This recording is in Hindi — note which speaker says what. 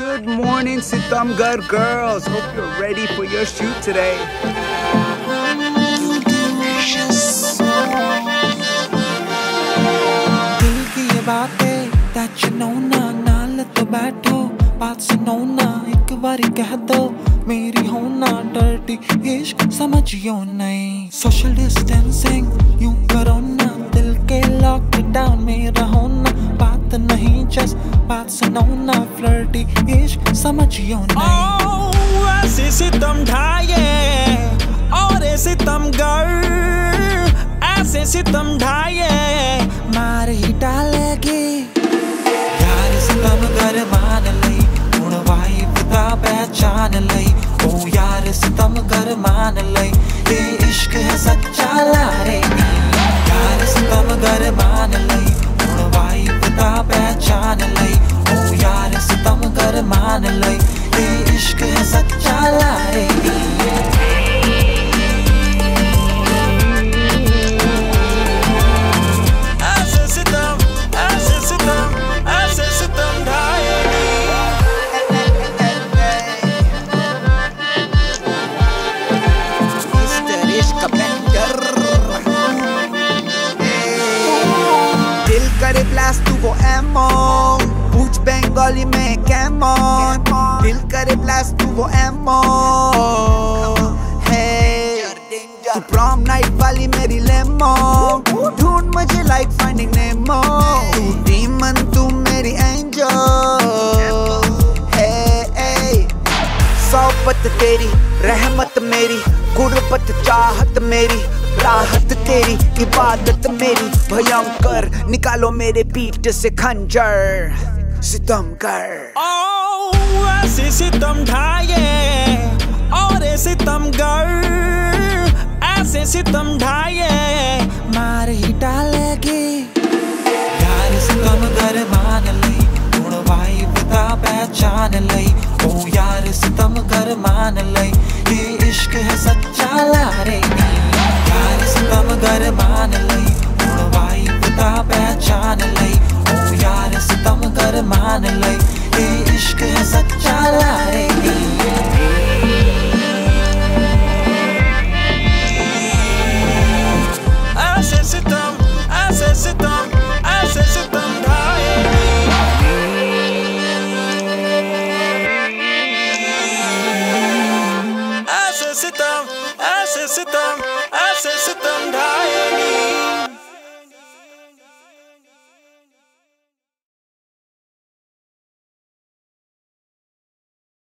Speaker 1: Good morning, Sitamgar girls. Hope you're ready for your shoot today.
Speaker 2: दिल की ये बातें that you know ना नाल तो बैठो बात सुनो ना एक बारी कह दो मेरी हो ना डर्टी इश्क समझियो नहीं सोशल डिस्टेंसिंग यूँ करो ना दिल के लॉकडाउन में रहो ना बात चेस बात सुनो ना फ्लर्टी इश्क समझियो नहीं
Speaker 3: ओ ऐसे सितम ढाए और ऐसे तम गर ऐसे सितम ढाए
Speaker 2: मार ही डालेगी। यार सितम कर मान लई हुण वाइफ दा पहचान लई ओ यार सितम कर मान लई ये इश्क है सच्चा लारे। यार सितम कर मान लई पहचान लई। ओ
Speaker 3: यार सितम कर मान लई। ये
Speaker 1: इश्क है सच्चा लाए। करे ब्लास्ट तू वो एमो पूछ बंगाली में कैमन दिल करे ब्लास्ट तू वो एमो है तू प्रॉम नाइट वाली मेरी लेमो ढूंढ मुझे लाइक फाइंडिंग नेमो तू डीमन तू मेरी एंजल सोबत तेरी रहमत मेरी गुरबत चाहत मेरी राहत मेरी, इबादत मेरी। भयंकर, निकालो मेरे पीठ से खंजर। सितम कर।
Speaker 3: ऐसे सितम ढाए, और सितम गर ऐसे सितम ढाए,
Speaker 2: मार ही डालेगी। यार, सितम कर मान ले, गुण भाई बता पहचान ले। ओ यार, सितम कर मान ले, ये इश्क है सच्चा लारेगी मान ले ए इश्क है सच्चा लारे ऐसे सितम ऐसे सितम ढाएगी